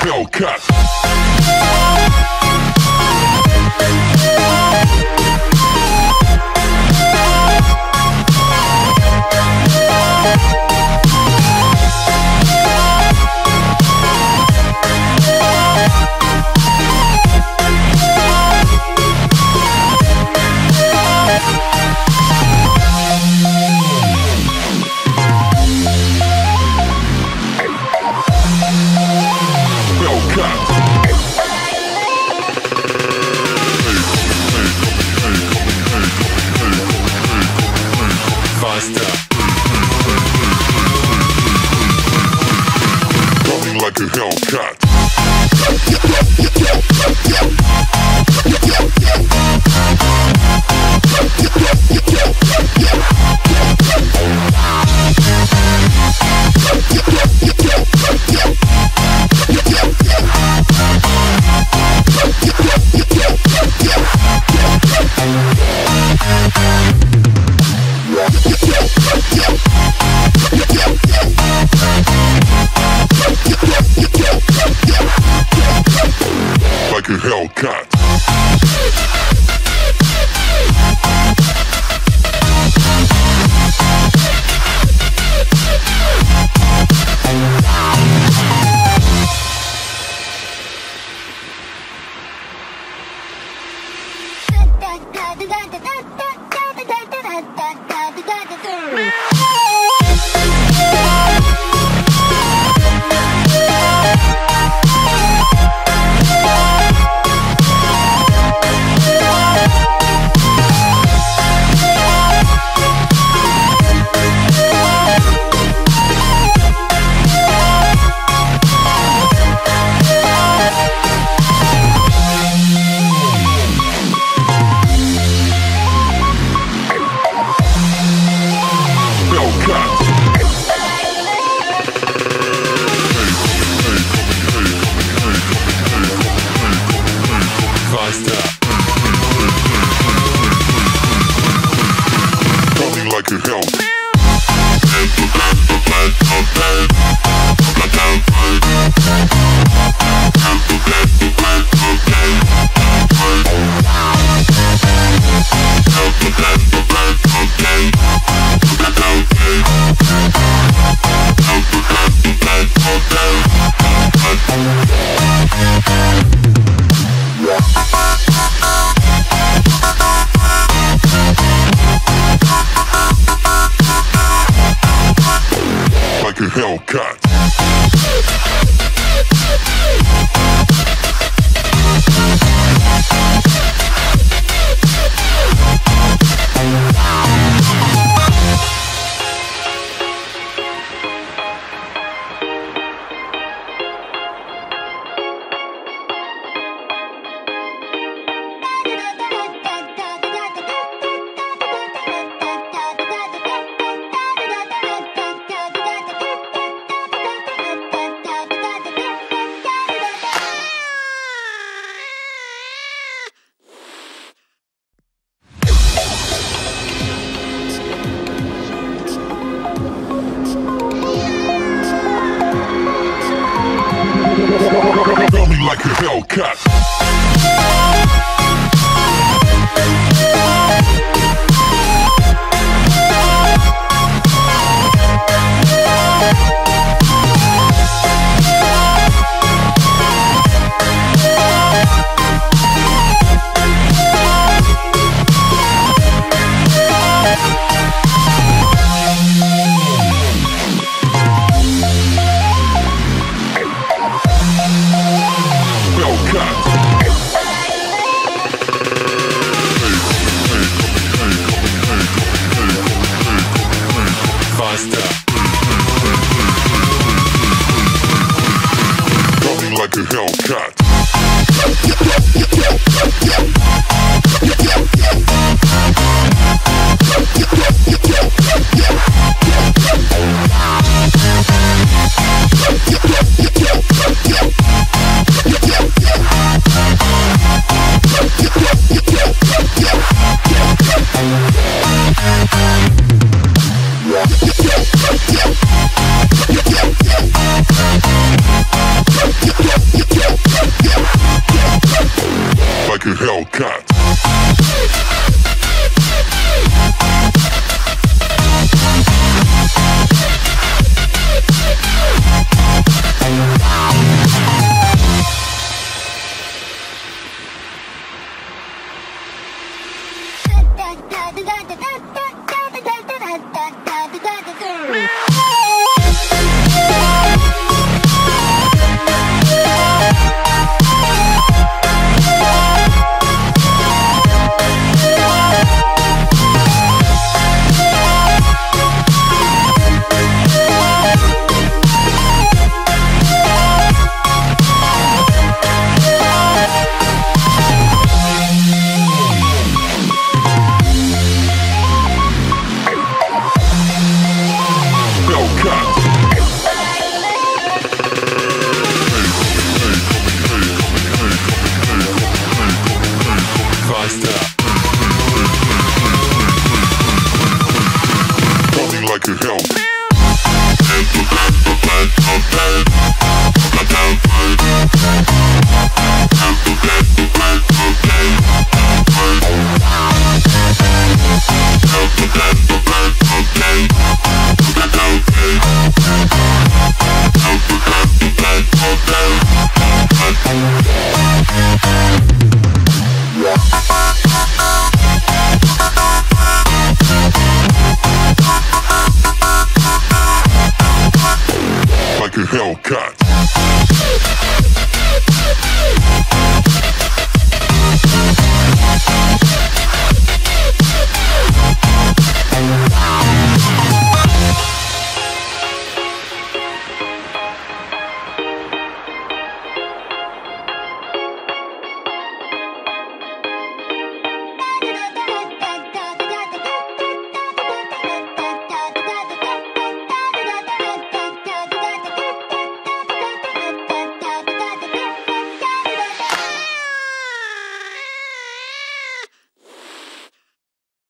Hellcat. A Hellcat. Like a Hellcat. like help. got.